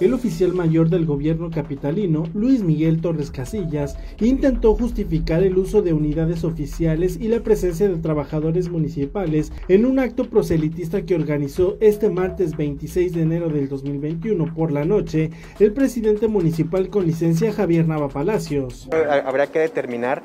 El oficial mayor del gobierno capitalino, Luis Miguel Torres Casillas, intentó justificar el uso de unidades oficiales y la presencia de trabajadores municipales en un acto proselitista que organizó este martes 26 de enero del 2021 por la noche el presidente municipal con licencia Javier Nava Palacios. Habrá que determinar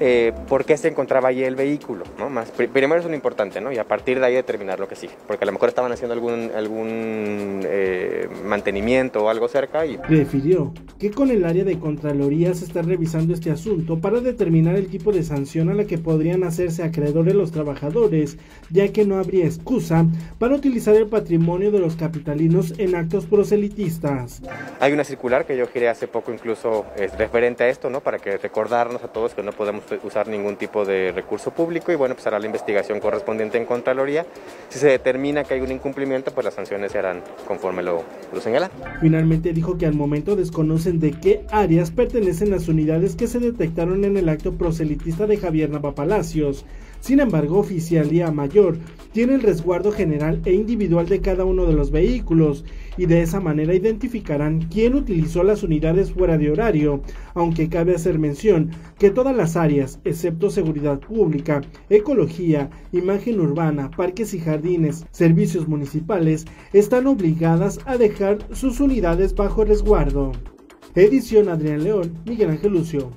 eh, por qué se encontraba allí el vehículo, ¿no? Más, primero es lo importante, ¿no? Y a partir de ahí determinar lo que sigue, porque a lo mejor estaban haciendo algún, algún eh, mantenimiento o algo cerca y... Refirió que con el área de Contraloría se está revisando este asunto para determinar el tipo de sanción a la que podrían hacerse acreedores los trabajadores, ya que no habría excusa para utilizar el patrimonio de los capitalinos en actos proselitistas. Hay una circular que yo giré hace poco incluso es referente a esto, ¿no? Para que recordarnos a todos que no podemos usar ningún tipo de recurso público y bueno, pues hará la investigación correspondiente en Contraloría. Si se determina que hay un incumplimiento, pues las sanciones se harán conforme lo, lo señala. Finalmente dijo que al momento desconocen de qué áreas pertenecen las unidades que se detectaron en el acto proselitista de Javier Nava Palacios. Sin embargo, Oficialía Mayor tiene el resguardo general e individual de cada uno de los vehículos y de esa manera identificarán quién utilizó las unidades fuera de horario, aunque cabe hacer mención que todas las áreas, excepto seguridad pública, ecología, imagen urbana, parques y jardines, servicios municipales, están obligadas a dejar sus unidades bajo resguardo. Edición Adrián León, Miguel Ángel Lucio.